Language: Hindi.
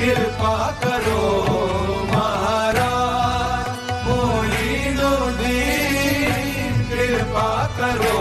कृपा करो महाराज मोहिनुद्दीन कृपा करो